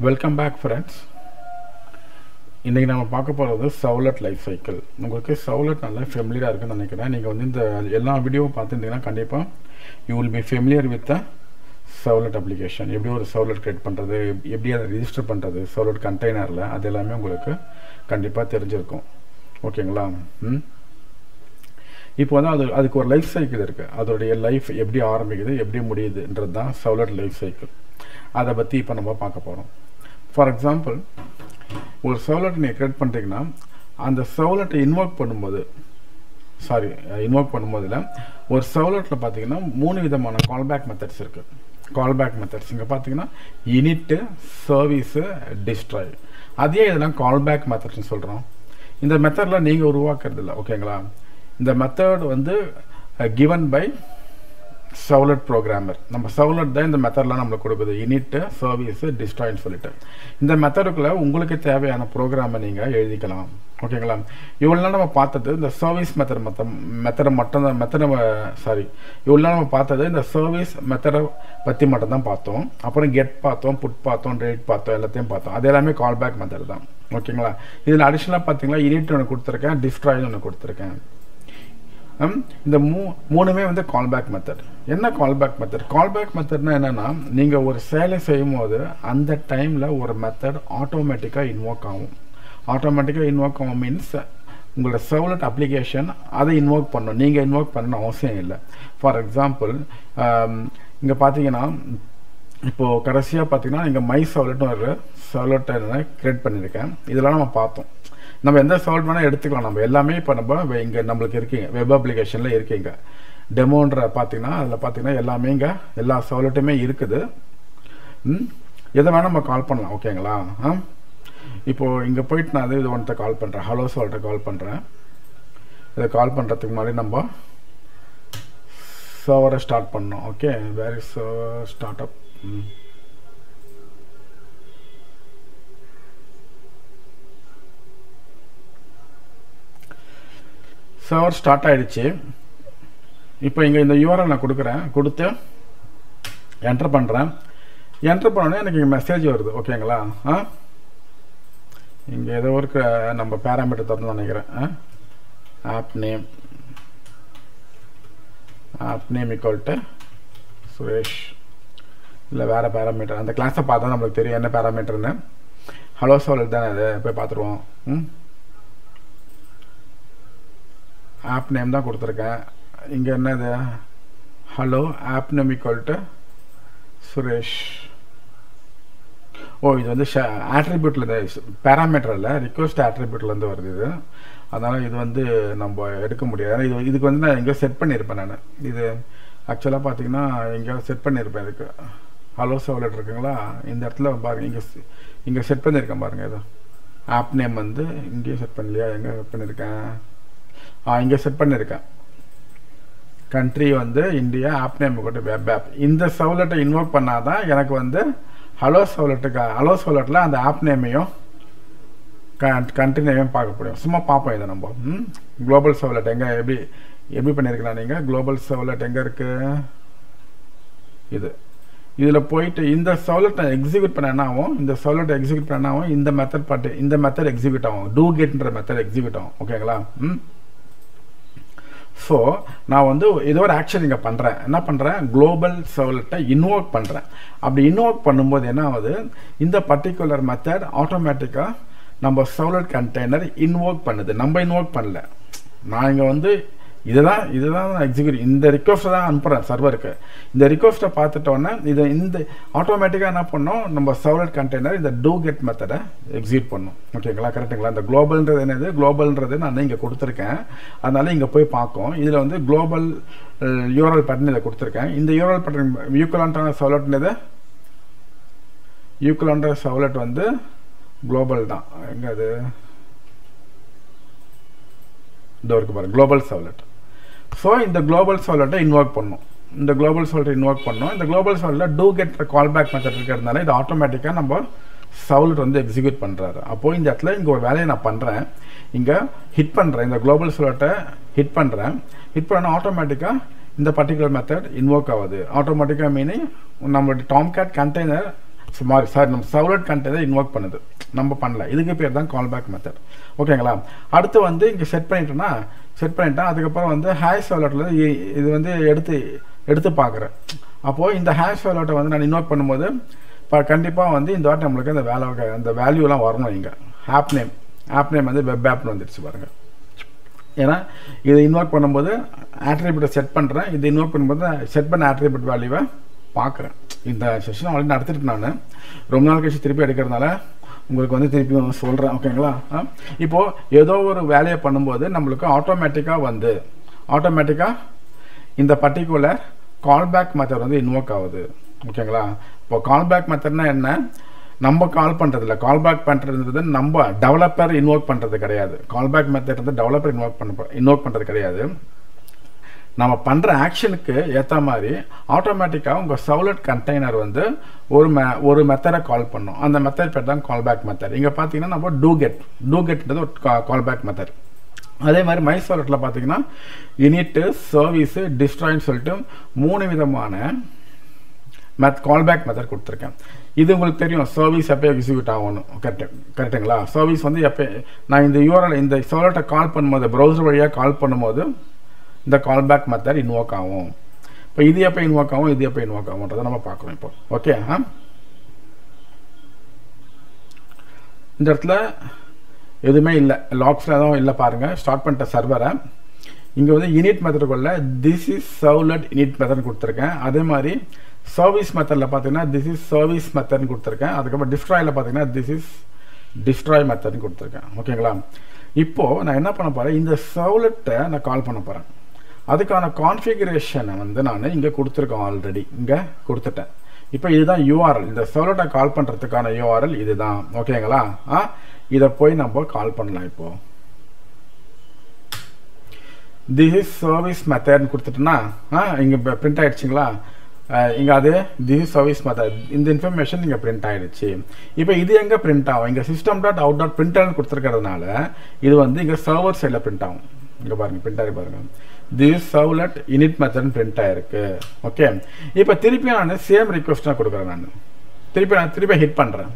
Welcome back friends இன்றைக்கி நம்ம பார்க்க போகிறது சவுலட் லைஃப் சைக்கிள் உங்களுக்கு சவுலட் நல்லா ஃபெமிலியராக இருக்குன்னு நினைக்கிறேன். நீங்கள் வந்து இந்த எல்லா வீடியோவும் பார்த்துருந்தீங்கன்னா கண்டிப்பாக you will be familiar with the servlet application எப்படி ஒரு சவுலட் கிரியேட் பண்ணுறது எப்படி அதை ரிஜிஸ்டர் பண்ணுறது சவுலட் கண்டெய்னரில் அது எல்லாமே உங்களுக்கு கண்டிப்பாக தெரிஞ்சிருக்கும். ஓகேங்களா ம்? இப்போ வந்து அது அதுக்கு ஒரு லைஃப் சைக்கிள் இருக்குது அதோடைய லைஃப் எப்படி ஆரம்பிக்குது எப்படி முடியுதுன்றது தான் சவுலட் லைஃப் சைக்கிள் அதை பற்றி இப்போ நம்ம பார்க்க போகிறோம் ஃபார் எக்ஸாம்பிள் ஒரு சவுலட் நீங்கள் க்ரியேட் பண்ணிட்டீங்கன்னா அந்த சர்வ்லெட்டை இன்வால்வ் பண்ணும்போது சாரி இன்வால்வ் பண்ணும்போதில் ஒரு சர்வ்லெட்டில் பார்த்தீங்கன்னா மூணு விதமான கால்பேக் மெத்தட்ஸ் இருக்குது கால்பேக் மெத்தட்ஸ் இங்கே பார்த்தீங்கன்னா இனிட்டு சர்வீஸு டிஸ்ட்ராய் அதே இதெல்லாம் கால்பேக் மெத்தட்ஸ்னு சொல்கிறோம் இந்த மெத்தடில் நீங்கள் உருவாக்குறது இல்லை ஓகேங்களா இந்த மெத்தட் வந்து கிவன் பை சவுலட் ப்ரோக்ராமர் நம்ம சவுலட் தான் இந்த மெத்தட்லாம் நம்மளுக்கு கொடுக்குது. இனிட்டு சர்வீஸு டிஸ்ட்ராயின்னு சொல்லிட்டு இந்த மெத்தடுக்குள்ளே உங்களுக்கு தேவையான ப்ரோக்ராமை நீங்கள் எழுதிக்கலாம். ஓகேங்களா? இவ்வளோ நாள் நம்ம பார்த்தது இந்த சர்வீஸ் மெத்தட் மொத்தம் மெத்தடை மட்டும் தான் மெத்தடை சாரி இவ்வளோ நம்ம பார்த்தது இந்த சர்வீஸ் மெத்தடை பற்றி மட்டும் தான் பார்த்தோம். அப்புறம் கெட் பார்த்தோம் புட் பார்த்தோம் ரேட் பார்த்தோம் எல்லாத்தையும் பார்த்தோம். அது எல்லாமே கால் பேக் மெத்தட் தான். ஓகேங்களா? இதில் அடிஷ்னலாக பார்த்தீங்கன்னா இனிட் ஒன்று கொடுத்துருக்கேன் டிஸ்ட்ராய்னு ஒன்று கொடுத்துருக்கேன். இந்த மூ மூணுமே வந்து கால்பேக் மெத்தட் என்ன கால்பேக் மெத்தட் கால்பேக் மெத்தட்னா என்னென்னா நீங்கள் ஒரு சேலை செய்யும் போது அந்த டைமில் ஒரு மெத்தட் ஆட்டோமேட்டிக்காக இன்வோக் ஆகும். ஆட்டோமேட்டிக்காக இன்வோக் ஆகும் மீன்ஸ் உங்களோட சர்வ்லெட் அப்ளிகேஷன் அதை இன்வோக் பண்ணணும் நீங்கள் இன்வோக் பண்ணணும் அவசியம் இல்லை. ஃபார் எக்ஸாம்பிள் இங்கே பார்த்தீங்கன்னா இப்போது கடைசியாக பார்த்தீங்கன்னா இங்கே மை சர்வ்லெட்னு ஒரு சர்வலட்டை க்ரியேட் பண்ணியிருக்கேன். இதெல்லாம் நம்ம பார்த்தோம். நம்ம எந்த சால்வ் வேணால் எடுத்துக்கலாம். நம்ம எல்லாமே இப்போ நம்ம இங்கே நம்மளுக்கு இருக்கீங்க. வெப் அப்ளிகேஷனில் இருக்கீங்க. டெமோன்ற பார்த்தீங்கன்னா அதில் பார்த்தீங்கன்னா எல்லாமே இங்கே எல்லா சவுலட்டுமே இருக்குது. எதை வேணால் நம்ம கால் பண்ணலாம். ஓகேங்களா ஆ? இப்போது இங்கே போயிட்டு நான் இது ஒன்றை கால் பண்ணுறேன் ஹலோ சால்ட்டை கால் பண்ணுறேன் இதை கால் பண்ணுறதுக்கு முன்னாடி நம்ம சர்வரை ஸ்டார்ட் பண்ணோம் okay where is start up server start ஆகிடுச்சு இப்போ இங்கே இந்த யூஆர்எல் நான் கொடுக்குறேன். கொடுத்து என்டர் பண்ணுறேன் என்டர் பண்ணோடனே எனக்கு இங்கே மெசேஜ் வருது. ஓகேங்களா ஆ? இங்கே ஏதோ ஒரு நம்ம பேராமீட்டர் திறந்து நினைக்கிறேன். App name app name equal Suresh இல்லை வேறு பேராமீட்டர் அந்த கிளாஸை பார்த்தா நம்மளுக்கு தெரியும் என்ன பேராமீட்டர்னு ஹலோ சோலர் தானே அது? போய் பார்த்துருவோம். ம்? ஆப் நேம் தான் கொடுத்துருக்கேன். இங்கே என்னது? Hello app name equal to Suresh ஓ இது வந்து ஷ ஆட்ரிபியூட்லேருந்து பேராமீட்டரில் ரிக்வஸ்ட் ஆட்ரிபியூட்லேருந்து வருது இது. அதனால் இது வந்து நம்ம எடுக்க முடியாது. இது இதுக்கு வந்து நான் எங்கேயோ செட் பண்ணியிருப்பேன் நான். இது ஆக்சுவலாக பார்த்தீங்கன்னா எங்கேயோ செட் பண்ணியிருப்பேன் இதுக்கு. ஹலோ சவுலட் இருக்குங்களா? இந்த இடத்துல பாருங்கள் இங்கே இங்கே செட் பண்ணியிருக்கேன் பாருங்கள் இது. ஆப் நேம் வந்து இங்கேயும் செட் பண்ணலையா? எங்கே செட் பண்ணியிருக்கேன்? இங்கே செட் பண்ணியிருக்கேன் கண்ட்ரி வந்து இந்தியா ஆப் நேம் கூட வெப் ஆப் இந்த சவுலெட்டை இன்வோக் பண்ணாதான் எனக்கு வந்து ஹலோ சவுலெட்டுக்கு ஹலோ சவுலெட்டில் அந்த ஆப் நேமையும் கண்ட்ரி நேமையும் பார்க்க முடியும். சும்மா பார்ப்போம் இதை நம்ம. குளோபல் சவுலட் எங்கே எப்படி எப்படி பண்ணியிருக்கலாம் நீங்கள் குளோபல் சவுலெட் எங்கே இருக்குது இது. இதில் போயிட்டு இந்த சவுலட்டை எக்ஸிக்யூட் பண்ண என்ன ஆகும்? இந்த சவுலட்டை எக்ஸிக்யூட் பண்ண என்ன ஆகும்? இந்த மெத்தட் பாட்டு இந்த மெத்தட் எக்ஸிக்யூட் ஆகும். டூ கேட்ன்ற மெத்தட் எக்ஸிக்யூட் ஆகும். ஓகேங்களா ம்? ஸோ நான் வந்து ஏதோ ஒரு ஆக்ஷன் இங்கே பண்ணுறேன் என்ன பண்ணுறேன் குளோபல் சர்வலெட்டை இன்வோக் பண்ணுறேன் அப்படி இன்வோக் பண்ணும்போது என்ன ஆகுது? இந்த பர்டிகுலர் மெத்தட் ஆட்டோமேட்டிக்காக நம்ம சவுலட் கண்டெய்னர் இன்வோக் பண்ணுது. நம்ம இன்வோக் பண்ணல. நான் இங்கே வந்து இதுதான் இதுதான் நான் எக்ஸிக்யூட் இந்த ரிக்வஸ்ட்டை தான் அனுப்புகிறேன் சர்வருக்கு இந்த ரிக்வஸ்ட்டை பார்த்துட்டோன்னே இதை இந்த ஆட்டோமேட்டிக்காக என்ன பண்ணோம்? நம்ம சர்வலட் கண்டெய்னர் இந்த டூ கெட் மெத்தடை எக்ஸிக்யூட் பண்ணும். ஓகேங்களா கரெக்டுங்களா இந்த குளோபல்ன்றது என்னது? குளோபல்ன்றது நான் இங்கே கொடுத்துருக்கேன். அதனால இங்கே போய் பார்க்கும். இதில் வந்து குளோபல் யூரல் பேட்டர்ன் இதை கொடுத்துருக்கேன். இந்த யூரல் பேட்டர்ன் யூக்கலான்டான சவுலட்ன்றது யூக்கலான்ற சவுலட் வந்து குளோபல் தான். எங்கே அது? இதோ இருக்கு பாருங்கள் குளோபல் சவுலட் ஸோ இந்த குளோபல் சவுலட்டை இன்வால்வ் பண்ணும். இந்த குளோபல் சவுலட்டை இன்வால்வ் பண்ணோம். இந்த குளோபல் சவுலட்டில் do get call back method இருக்கிறதுனால இது ஆட்டோமேட்டிக்காக நம்ம சவுலட் வந்து எக்ஸிக்யூட் பண்ணுறாரு அப்போது இந்த இடத்துல இங்கே ஒரு வேலையை நான் பண்ணுறேன் இங்கே ஹிட் பண்ணுறேன் இந்த குளோபல் சவுலட்டை ஹிட் பண்ணுறேன் ஹிட் பண்ண ஆட்டோமேட்டிக்காக இந்த பர்டிகுலர் மெத்தட் இன்வோக் ஆகுது. ஆட்டோமேட்டிக்காக மீனிங் நம்மளுடைய Tomcat container sorry sorry நம்ம சவுலட் கண்டெய்னர் இன்வோக் பண்ணுது. நம்ம பண்ணல. இதுக்கு பேர் தான் கால் பேக் மெத்தட் ஓகேங்களா அடுத்து வந்து இங்கே செட் பண்ணிட்டோன்னா செட் பண்ணிட்டேன் அதுக்கப்புறம் வந்து ஹேஷ் சவுலட்டில் இது வந்து எடுத்து எடுத்து பார்க்குறேன். அப்போது இந்த ஹேஷ் சவுலட்டை வந்து நான் இன்வோக் பண்ணும்போது இப்போ கண்டிப்பாக வந்து இந்த வாட்டி நம்மளுக்கு அந்த வேலை அந்த வேல்யூலாம் வரணும் இங்கே. ஆப் நேம் ஆப் நேம் வந்து வெப் ஆப்னு வந்துடுச்சு பாருங்கள் ஏன்னா இதை இன்வோக் பண்ணும்போது ஆட்ரிபியூட்டை செட் பண்ணுறேன் இதை இன்வோக் பண்ணும்போது செட் பண்ண ஆட்ரிபியூட் வேல்யூவை பார்க்குறேன். இந்த செஷன் ஆல்ரெடி நடத்திட்டு நான். ரொம்ப நாள் கழிச்சு திருப்பி எடுக்கிறதுனால உங்களுக்கு வந்து திருப்பி சொல்கிறேன் ஓகேங்களா இப்போது ஏதோ ஒரு வேலையை பண்ணும்போது நம்மளுக்கு ஆட்டோமேட்டிக்காக வந்து ஆட்டோமேட்டிக்காக இந்த பர்டிகுலர் கால்பேக் மெத்தட் வந்து இன்வோக் ஆகுது ஓகேங்களா இப்போ கால்பேக் மெத்தட்னா என்ன? நம்ம கால் பண்ணுறதில்ல கால்பேக் பண்ணுறதுன்றது நம்ம டெவலப்பர் இன்வோக் பண்ணுறது கிடையாது. கால்பேக் மெத்தட் வந்து டெவலப்பர் இன்வோக் பண்ண இன்வோக் பண்ணுறது கிடையாது. நம்ம பண்ணுற ஆக்ஷனுக்கு ஏற்ற மாதிரி ஆட்டோமேட்டிக்காக உங்கள் சவுலட் கண்டெய்னர் வந்து ஒரு மெ ஒரு மெத்தடை கால் பண்ணும். அந்த மெத்தட் பேர் தான் கால்பேக் மெத்தட் இங்கே பார்த்தீங்கன்னா நம்ம டூ கெட் டூ கெட்ன்றது ஒரு கால் கால்பேக் மெத்தட் அதே மாதிரி மை சவுலட்டில் பார்த்தீங்கன்னா யூனிட்டு சர்வீஸு டிஸ்ட்ராயின்னு சொல்லிட்டு மூணு விதமான மெத் கால்பேக் மெத்தட் கொடுத்துருக்கேன். இது உங்களுக்கு தெரியும். சர்வீஸ் எப்போ எக்ஸிக்யூட் ஆகணும் கரெக்டு கரெக்டுங்களா சர்வீஸ் வந்து எப்போ நான் இந்த யூஆர்எல் இந்த சவுலட்டை கால் பண்ணும்போது ப்ரௌசர் வழியாக கால் பண்ணும்போது இந்த கால்பேக் மெத்தட் இன்வோக் ஆகும். இப்போ இது எப்போ இன்வோக் ஆகும் இது எப்போ இன்வோக் ஆகும்ன்றதை நம்ம பார்க்குறோம் இப்போ. ஓகே ஆ? இந்த இடத்துல எதுவுமே இல்லை. லாக்ஸில் எதுவும் இல்லை பாருங்கள் ஸ்டார்ட் பண்ணிட்ட சர்வரை இங்கே வந்து unit மெத்தடுக்குள்ள this is servlet init method கொடுத்துருக்கேன். அதே மாதிரி சர்வீஸ் மெத்தடில் பார்த்தீங்கன்னா திஸ் இஸ் சர்வீஸ் மெத்தட்னு கொடுத்துருக்கேன். அதுக்கப்புறம் டிஸ்ட்ராயில் பார்த்தீங்கன்னா திஸ் இஸ் டிஸ்ட்ராய் மெத்தட்னு கொடுத்துருக்கேன். ஓகேங்களா இப்போது நான் என்ன பண்ண போகிறேன் இந்த சவுலெட்டை நான் கால் பண்ண போகிறேன் அதுக்கான கான்ஃபிகரேஷனை வந்து நான் இங்கே கொடுத்துருக்கேன் ஆல்ரெடி இங்கே கொடுத்துட்டேன். இப்போ இதுதான் யூஆர்எல் இந்த சர்வ்லெட்டை கால் பண்ணுறதுக்கான யூஆர்எல் இதுதான். ஓகேங்களா? ஆ? இதை போய் நம்ம கால் பண்ணலாம் இப்போது திஸ் இஸ் சர்வீஸ் மெத்தட்னு கொடுத்துட்டோன்னா ஆ இங்கே பிரிண்ட் ஆகிடுச்சிங்களா இங்கே அது திஸ் இஸ் சர்வீஸ் மெத்தட் இந்த இன்ஃபர்மேஷன் இங்கே பிரிண்ட் ஆகிடுச்சு இப்போ இது எங்கே பிரிண்ட் ஆகும்? இங்கே சிஸ்டம் டாட் அவுட் டாட் பிரிண்டர்னு கொடுத்துருக்கிறதுனால இது வந்து இங்கே சர்வர் சைடில் பிரிண்ட் ஆகும். இங்கே பாருங்கள் பிரிண்ட் ஆகி பாருங்கள் this servlet init method print ஆயிருக்கு ஓகே இப்போ திருப்பி நான் சேம் ரிக்வஸ்ட்டாக கொடுக்குறேன் நான் திருப்பி நான் திருப்பி ஹிட் பண்ணுறேன்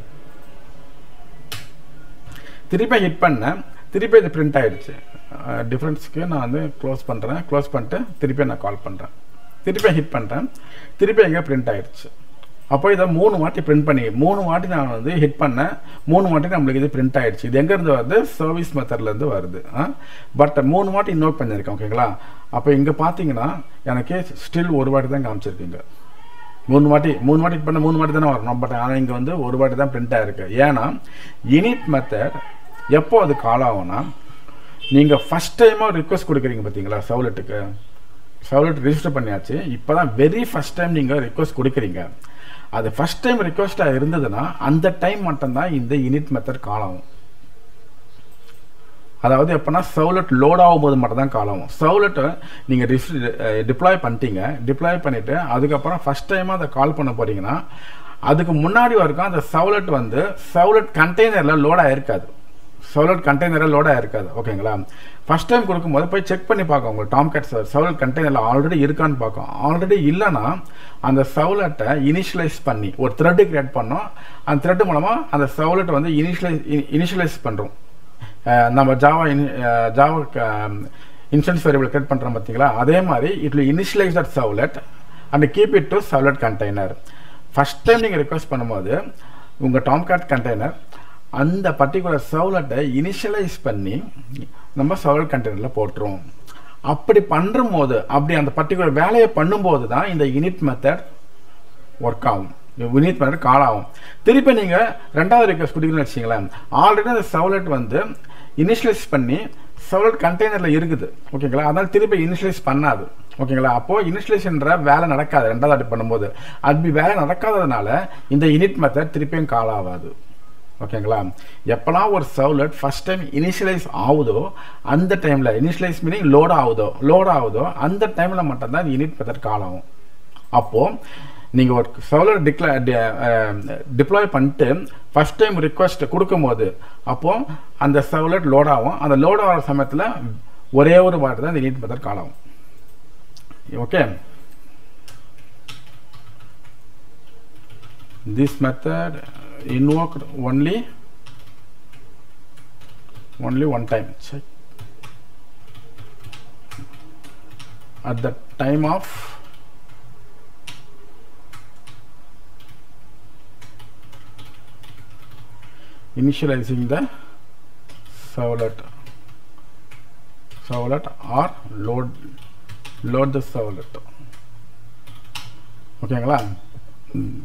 திருப்பி ஹிட் பண்ணேன் திருப்பி இது பிரிண்ட் ஆயிடுச்சு டிஃப்ரென்ஸ்க்கு நான் வந்து க்ளோஸ் பண்ணுறேன் க்ளோஸ் பண்ணிட்டு திருப்பி நான் கால் பண்ணுறேன் திருப்பி ஹிட் பண்ணுறேன் திருப்பி எங்கே பிரிண்ட் ஆயிடுச்சு அப்போ இதை மூணு வாட்டி பிரிண்ட் பண்ணி மூணு வாட்டி நான் வந்து ஹிட் பண்ணேன். மூணு வாட்டி நம்மளுக்கு இது பிரிண்ட் ஆகிடுச்சு இது எங்கேருந்து வருது? சர்வீஸ் மெத்தட்லேருந்து வருது. பட் மூணு வாட்டி இன்னோட் பண்ணியிருக்கேன் ஓகேங்களா அப்போ இங்கே பார்த்தீங்கன்னா எனக்கு ஸ்டில் ஒரு வாட்டி தான் காமிச்சிருக்கீங்க. மூணு வாட்டி மூணு வாட்டி பண்ண மூணு வாட்டி தானே வரணும் பட் ஆனால் இங்கே வந்து ஒரு வாட்டி தான் பிரிண்ட் ஆகிருக்கு ஏன்னா இனிட் மெத்தட் எப்போ அது கால் ஆகும்னா நீங்கள் ஃபஸ்ட் டைமாக ரிக்வஸ்ட் கொடுக்குறீங்க பார்த்தீங்களா சவுலெட்டுக்கு சவுலெட் ரிஜிஸ்டர் பண்ணியாச்சு. இப்போ தான் வெரி ஃபஸ்ட் டைம் நீங்கள் ரிக்வஸ்ட் கொடுக்குறீங்க. அது ஃபஸ்ட் டைம் ரிக்வஸ்ட்டாக இருந்ததுன்னா அந்த டைம் மட்டும்தான் இந்த இனிட் மெத்தட் கால் ஆகும். அதாவது எப்போனா சவுலட் லோட் ஆகும்போது மட்டும் தான் கால் ஆகும் சவுலட்டை நீங்கள் டிப்ளாய் பண்ணிட்டீங்க. டிப்ளாய் பண்ணிவிட்டு அதுக்கப்புறம் ஃபஸ்ட் டைமாக அதை கால் பண்ண போகிறீங்கன்னா அதுக்கு முன்னாடி வரைக்கும் அந்த சவுலட் வந்து சவுலட் கண்டெய்னரில் லோட் ஆகிருக்காது செவலட் கண்டெய்னரில் லோடாக இருக்காது ஓகேங்களா ஃபஸ்ட் டைம் கொடுக்கும்போது போய் செக் பண்ணி பார்க்கும் உங்கள் டாம் கேட் சவுலட் கண்டெய்னரில் ஆல்ரெடி இருக்கான்னு பார்க்கும் ஆல்ரெடி இல்லைன்னா அந்த செவலட்டை இனிஷியலைஸ் பண்ணி ஒரு த்ரெட்டு கிரியேட் பண்ணோம். அந்த த்ரெட்டு மூலமாக அந்த செவலட்டை வந்து இனிஷியலைஸ் இனிஷியலைஸ் பண்ணுறோம் நம்ம ஜாவா இனி ஜாவா இன்ஸ்டன்ஸ் வேரியபிள் கிரியேட் பண்ணுறோம் பார்த்தீங்களா? அதே மாதிரி it will initialize that servlet and keep it to servlet container first time நீங்கள் ரிக்வஸ்ட் பண்ணும்போது உங்கள் டாம் கண்டெய்னர் அந்த பர்டிகுலர் சர்வ்லெட்டை இனிஷியலைஸ் பண்ணி நம்ம சவுலட் கண்டெய்னரில் போட்டுருவோம். அப்படி பண்ணும் போது அப்படி அந்த பர்டிகுலர் வேலையை பண்ணும்போது தான் இந்த யூனிட் மெத்தட் ஒர்க் ஆகும். யூனிட் மெத்தட் கால் ஆகும் திருப்பி நீங்கள் ரெண்டாவது ரிக்வஸ்ட் கொடுக்குறீங்கன்னு வச்சிங்களேன் ஆல்ரெடி அந்த சர்வ்லெட் வந்து இனிஷியலைஸ் பண்ணி சர்வ்லெட் கண்டெய்னரில் இருக்குது. ஓகேங்களா? அதனால் திருப்பி இனிஷியலைஸ் பண்ணாது. ஓகேங்களா? அப்போது இனிஷியலைஸ்ன்ற வேலை நடக்காது. ரெண்டாவது அப்படி பண்ணும்போது. அப்படி வேலை நடக்காததுனால இந்த யூனிட் மெத்தட் திருப்பியும் கால் ஆகாது ஓகேங்களா எப்போலாம் ஒரு சவுலட் ஃபஸ்ட் டைம் இனிஷியலைஸ் ஆகுதோ அந்த டைமில் இனிஷியலைஸ் மீனிங் லோட் ஆகுதோ லோட் ஆகுதோ அந்த டைமில் மட்டும்தான் யூனிட் மெத்தட் கால் ஆகும். அப்போது நீங்கள் ஒரு சர்வர் டிக்ள டிப்ளாய் பண்ணிட்டு ஃபஸ்ட் டைம் ரிக்வஸ்ட் கொடுக்கும்போது அப்போது அந்த சர்வலட் லோட் ஆகும். அந்த லோட் ஆகிற சமயத்தில் ஒரே ஒரு வாட்டி தான் இந்த நீட் மெத்தட் கால் ஆகும். Okay this method invoked only only one time check at the time of initializing the servlet servlet or load load the servlet ஓகேங்களா ம்.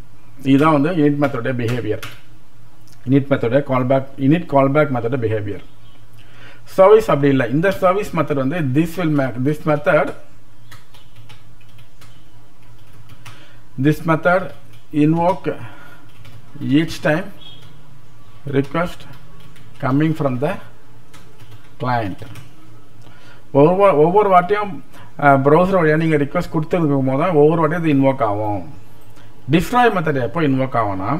இதுதான் வந்து இனிட் மெத்தோடைய பிஹேவியர் இனிட் மெத்தோடைய கால்பேக் இனிட் கால்பேக் மெத்தோட behaviour service அப்படி இல்லை. இந்த சர்வீஸ் மெத்தட் வந்து this will this method this method invoke each time request coming from the client. ஒவ்வொரு ஒவ்வொரு வாட்டியும் ப்ரௌசர் வழியாக நீங்கள் ரிக்வஸ்ட் கொடுத்துருக்கும் போது தான் ஒவ்வொரு வாட்டியும் இது இன்வோக் ஆகும். டிஸ்ட்ராய் மெத்தட் எப்போ இன்வோக் ஆகும்னா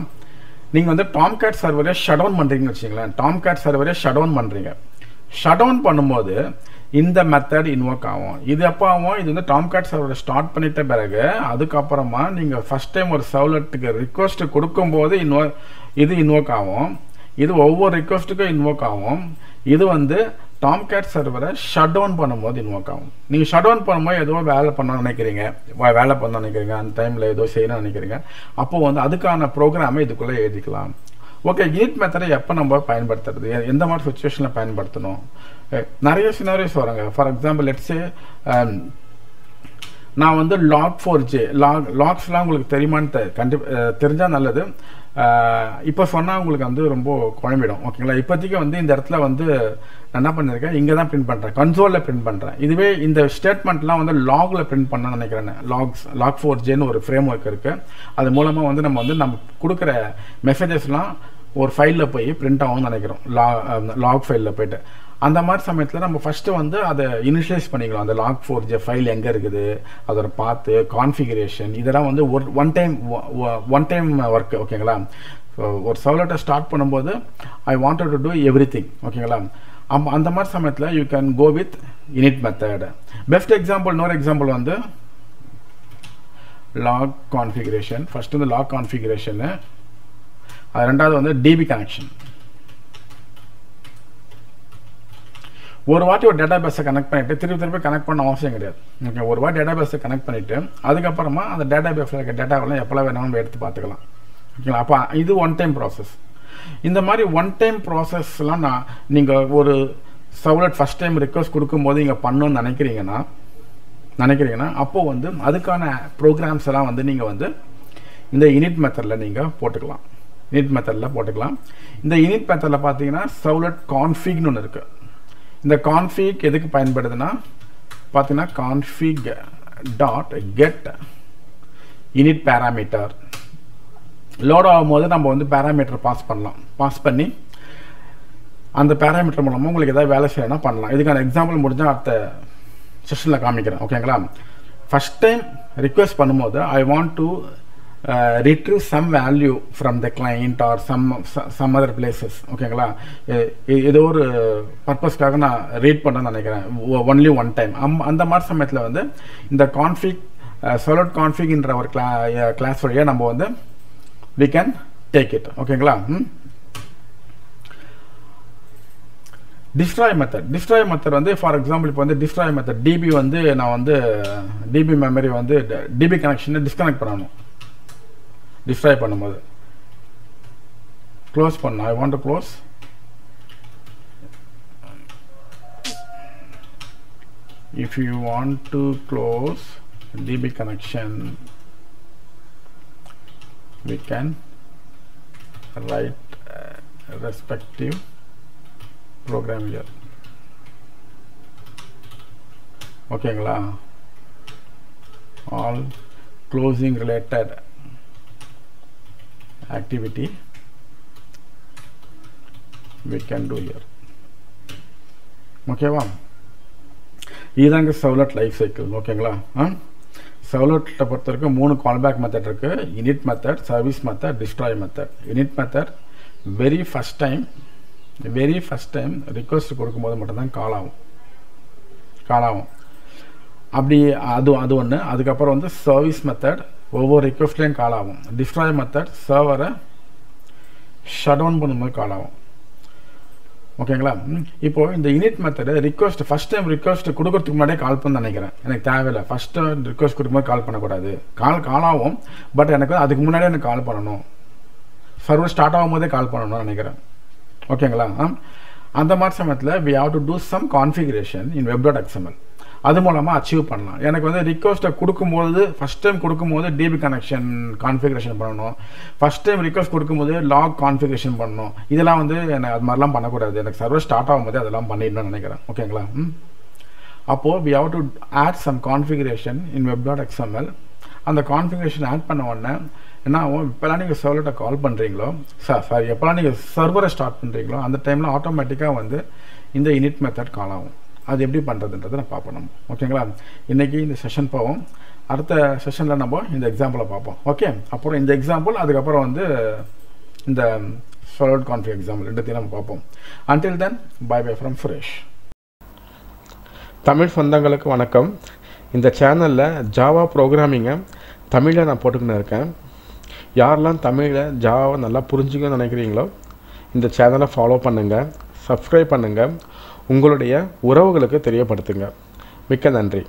நீங்கள் வந்து டாம் கேட் சர்வரை ஷட் டவுன் பண்ணுறீங்கன்னு வச்சுங்களேன் டாம் கேட் சர்வரை ஷட் டவுன் பண்ணுறீங்க ஷட் டவுன் பண்ணும்போது இந்த மெத்தட் இன்வோக் ஆகும். இது எப்போ ஆகும்? இது வந்து டாம் கேட் சர்வரை ஸ்டார்ட் பண்ணிட்ட பிறகு அதுக்கப்புறமா நீங்கள் ஃபஸ்ட் டைம் ஒரு சர்வலெட்டுக்கு ரிக்வஸ்ட் கொடுக்கும்போது இன்வோ இது இன்வோக் ஆகும். இது ஒவ்வொரு ரிக்வஸ்ட்டுக்கும் இன்வோக் ஆகும். இது வந்து டாம் கேட் சர்வரை ஷட் டவுன் பண்ணும்போது இன்வோக் ஆகும் நீங்கள் ஷட் டவுன் பண்ணும்போது ஏதோ வேலை பண்ண நினைக்கிறீங்க. வேலை பண்ண நினைக்கிறீங்க. அந்த டைமில் ஏதோ செய்யணும்னு நினைக்கிறீங்க. அப்போது வந்து அதுக்கான ப்ரோக்ராமை இதுக்குள்ளே எழுதிக்கலாம். ஓகே இனிட் மெத்தடை எப்போ நம்ம பயன்படுத்துறது? எந்த மாதிரி சுச்சுவேஷனில் பயன்படுத்தணும்? நிறைய சினாரியோஸ் வராங்க. ஃபார் எக்ஸாம்பிள் லெட்ஸே நான் வந்து லாக் ஃபோர் ஜே லாக் லாக்ஸ்லாம் உங்களுக்கு தெரியுமான்னு கண்டிப்பாக தெரிஞ்சால் நல்லது. இப்போ சொன்னால் உங்களுக்கு வந்து ரொம்ப குழம்பிடும் ஓகேங்களா? இப்போதைக்கு வந்து இந்த இடத்துல வந்து நான் என்ன பண்ணியிருக்கேன் இங்கே தான் பிரிண்ட் பண்ணுறேன் கன்சோலில் பிரிண்ட் பண்ணுறேன் இதுவே இந்த ஸ்டேட்மெண்ட்லாம் வந்து லாகில் பிரிண்ட் பண்ண நினைக்கிறேன் லாக்ஸ் லாக் ஃபோர் ஜேன்னு ஒரு ஃப்ரேம் ஒர்க் இருக்குது அது மூலமாக வந்து நம்ம வந்து நம்ம கொடுக்குற மெசேஜஸ்லாம் ஒரு ஃபைலில் போய் பிரிண்ட் ஆகும்னு நினைக்கிறோம். லா லாக் ஃபைலில் போயிட்டு. அந்த மாதிரி சமயத்தில் நம்ம ஃபஸ்ட்டு வந்து அதை இனிஷியலைஸ் பண்ணிக்கலாம். அந்த லாக் ஃபோர் ஜே ஃபைல் எங்கே இருக்குது அதோட பார்த்து கான்ஃபிகரேஷன் இதெல்லாம் வந்து ஒரு one time one time work ஓகேங்களா ஒரு சர்வலெட்டை ஸ்டார்ட் பண்ணும்போது I wanted to do everything ஓகேங்களா அம் அந்த மாதிரி சமயத்தில் you can go with init method best example இன்னொரு எக்ஸாம்பிள் வந்து லாக் கான்ஃபிகரேஷன் ஃபஸ்ட்டு வந்து லாக் கான்ஃபிகரேஷனு அது ரெண்டாவது வந்து டிபி கனெக்ஷன் ஒரு வாட்டி ஒரு டேட்டா பேஸை கனெக்ட் பண்ணிவிட்டு திருப்பி திருப்பி கனெக்ட் பண்ண அவசியம் கிடையாது. ஓகே ஒரு வாட்டி டேட்டா பேஸை கனெக்ட் பண்ணிட்டு அதுக்கப்புறமா அந்த டேட்டா பேஸில் இருக்க டேட்டாவெல்லாம் எப்போல்லாம் வேணாலும் நம்ம எடுத்து பார்த்துக்கலாம். ஓகேங்களா அப்போ இது ஒன் டைம் ப்ராசஸ் இந்த மாதிரி ஒன் டைம் ப்ராசஸ்லாம் நான் நீங்கள் ஒரு சவுலட் ஃபஸ்ட் டைம் ரிக்வஸ்ட் கொடுக்கும்போது இங்கே பண்ணணும்னு நினைக்கிறீங்கன்னா நினைக்கிறீங்கன்னா அப்போது வந்து அதுக்கான ப்ரோக்ராம்ஸ் எல்லாம் வந்து நீங்கள் வந்து இந்த இனிட் மெத்தடில் நீங்கள் போட்டுக்கலாம். இனிட் மெத்தடில் போட்டுக்கலாம். இந்த இனிட் மெத்தடில் பார்த்தீங்கன்னா சவுலட் கான்ஃபிக்னு ஒன்று இருக்குது இந்த கான்ஃபிக் எதுக்கு பயன்படுதுன்னா பார்த்தீங்கன்னா config dot get init parameter load ஆகும்போது நம்ம வந்து பேராமீட்டர் பாஸ் பண்ணலாம். பாஸ் பண்ணி அந்த பேராமீட்டர் மூலமாக உங்களுக்கு ஏதாவது வேலை செய்யணும்னா பண்ணலாம். இதுக்கான எக்ஸாம்பிள் முடிஞ்சால் அடுத்த செஷனில் காமிக்கிறேன். ஓகேங்களா ஃபஸ்ட் டைம் ரிக்வெஸ்ட் பண்ணும்போது I want to Uh, retrieve some value from the client or some some other places ஓகேங்களா ஏதோ ஒரு uh, பர்பஸ்க்காக நான் ரீட் பண்ணேன்னு நினைக்கிறேன். ஒன்லி ஒன் டைம் அம் அந்த மாதிரி சமயத்தில் வந்து இந்த கான்ஃபிக் சொலட் கான்ஃபிக்ன்ற ஒரு கிளா கிளாஸ் வழியாக நம்ம வந்து வி கேன் டேக் இட் ஓகேங்களா டிஸ்ட்ராய் மெத்தட் டிஸ்ட்ராய் மெத்தட் வந்து ஃபார் எக்ஸாம்பிள் இப்போ வந்து டிஸ்ட்ராய் மெத்தட் டிபி வந்து நான் வந்து டிபி மெமரி வந்து டிபி கனெக்ஷனை டிஸ்கனெக்ட் பண்ணணும். டிஸ்ட்ராய் பண்ணும்போது க்ளோஸ் பண்ண I want to close if you want to close db connection we can write uh, respective program here ஓகேங்களா all closing related activity we can do here. ஓகேவா இதுதாங்க சவுலட் life cycle ஓகேங்களா ஆ? சவுலட்டை பொறுத்த வரைக்கும் மூணு கால்பேக் மெத்தட் இருக்குது init method service method destroy method init method very first time very first time request கொடுக்கும்போது மட்டும்தான் கால் ஆகும். கால் ஆகும். அப்படி அது அது ஒன்று அதுக்கப்புறம் வந்து சர்வீஸ் மெத்தட் ஒவ்வொரு ரிக்வெஸ்ட்லேயும் கால் ஆகும் டிஸ்ட்ராய் மெத்தட் சர்வரை ஷட் டவுன் பண்ணும்போது கால் ஆகும் ஓகேங்களா இப்போது இப்போ இந்த init method request first time request கொடுக்கறதுக்கு முன்னாடியே கால் பண்ண நினைக்கிறேன். எனக்கு தேவையில்லை. ஃபர்ஸ்ட் டைம் ரிக்வஸ்ட் கொடுக்கும்போது கால் பண்ணக்கூடாது. கால் கால் ஆகும். பட் எனக்கு அதுக்கு முன்னாடியே எனக்கு கால் பண்ணணும். சர்வர் ஸ்டார்ட் ஆகும்போதே கால் பண்ணணும்னு நினைக்கிறேன். ஓகேங்களா அந்த மாதிரி சமயத்தில் we have to do some configuration in web dot XML அது மூலமாக அச்சீவ் பண்ணலாம். எனக்கு வந்து ரிக்வஸ்ட்டை கொடுக்கும்போது ஃபஸ்ட் டைம் கொடுக்கும்போது டிபி கனெக்ஷன் கான்ஃபிகரேஷன் பண்ணணும். ஃபஸ்ட் டைம் ரிக்வஸ்ட் கொடுக்கும்போது லாக் கான்ஃபிகரேஷன் பண்ணணும். இதெல்லாம் வந்து எனக்கு அது மாதிரிலாம் பண்ணக்கூடாது. எனக்கு சர்வர் ஸ்டார்ட் ஆகும்போது அதெல்லாம் பண்ணிடணும்னு நினைக்கிறேன். ஓகேங்களா அப்போது we have to add some configuration in web dot XML அந்த கான்ஃபிகரேஷன் ஆட் பண்ண உடனே என்ன ஆகும்? இப்போலாம் நீங்கள் சர்வர்கிட்ட கால் பண்ணுறீங்களோ சார் சாரி எப்போலாம் நீங்கள் சர்வரை ஸ்டார்ட் பண்ணுறீங்களோ அந்த டைமில் ஆட்டோமேட்டிக்காக வந்து இந்த இனிட் மெத்தட் கால் ஆகும். அது எப்படி பண்ணுறதுன்றதை நான் பார்ப்போம் நம்ம. ஓகேங்களா? இன்றைக்கி இந்த செஷன் போவோம். அடுத்த செஷனில் நம்ம இந்த எக்ஸாம்பிளை பார்ப்போம். ஓகே? அப்புறம் இந்த எக்ஸாம்பிள் அதுக்கப்புறம் வந்து இந்த சாலிட் கான்ஃபி எக்ஸாம்பிள் ரெண்டுத்தையும் நம்ம பார்ப்போம். Until then bye bye from Suresh Tamil சொந்தங்களுக்கு வணக்கம். இந்த சேனலில் ஜாவா ப்ரோக்ராமிங்கை தமிழில் நான் போட்டுக்கின்னு இருக்கேன். யாரெல்லாம் தமிழில் ஜாவாவை நல்லா புரிஞ்சுக்கணும்னு நினைக்கிறீங்களோ இந்த சேனலை ஃபாலோ பண்ணுங்கள் சப்ஸ்கிரைப் பண்ணுங்கள் உங்களுடைய உறவுகளுக்கு தெரியப்படுத்துங்க. மிக்க நன்றி.